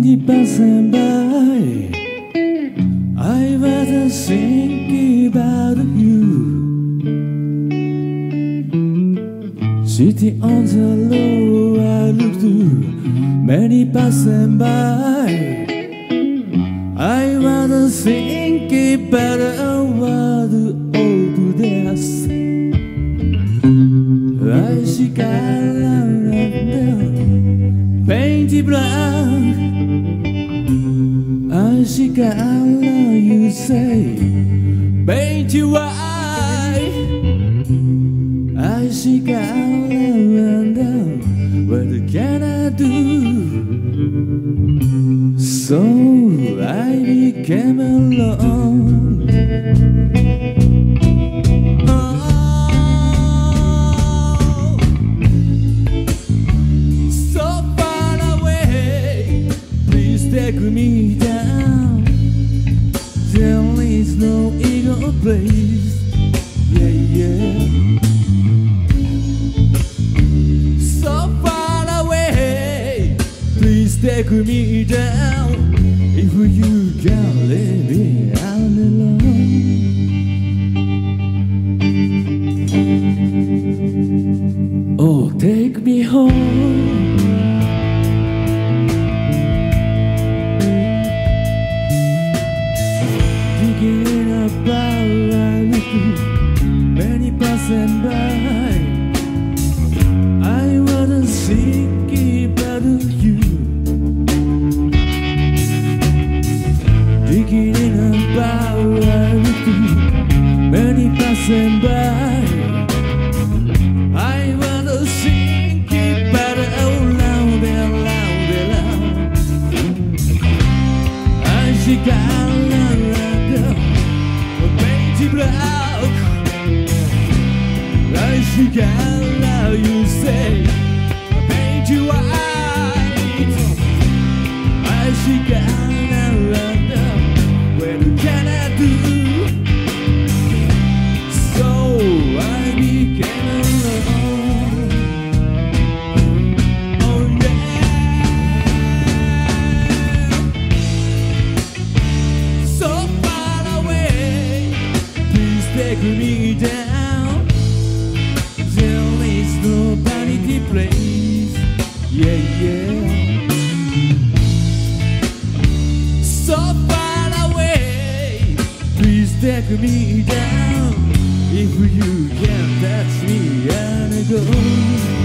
many passing by. I was thinking about you. Sitting on the road, I look through many passing by. I was thinking about a world over there. I see color painted black. I see color you say painted white. I see color and uh, what can I do? So I became alone. Take me down. If you can let me out alone. Oh, take me home. Thinking about look many passing by. Thinking about many passing by. Take me down. There is no vanity place. Yeah, yeah. So far away, please take me down. If you can touch me and go.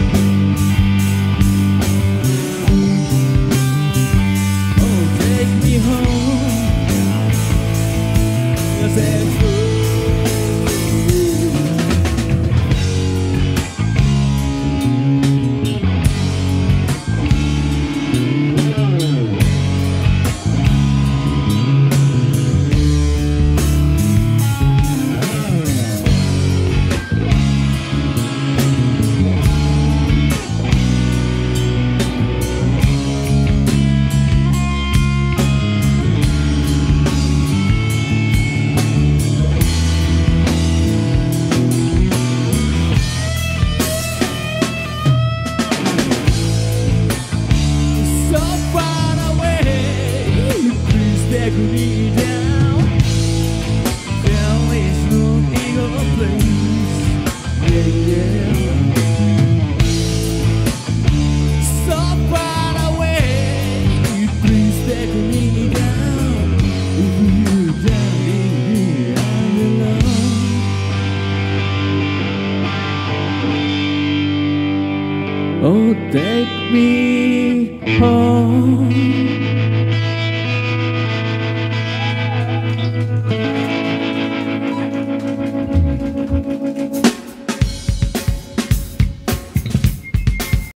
Oh, take me home.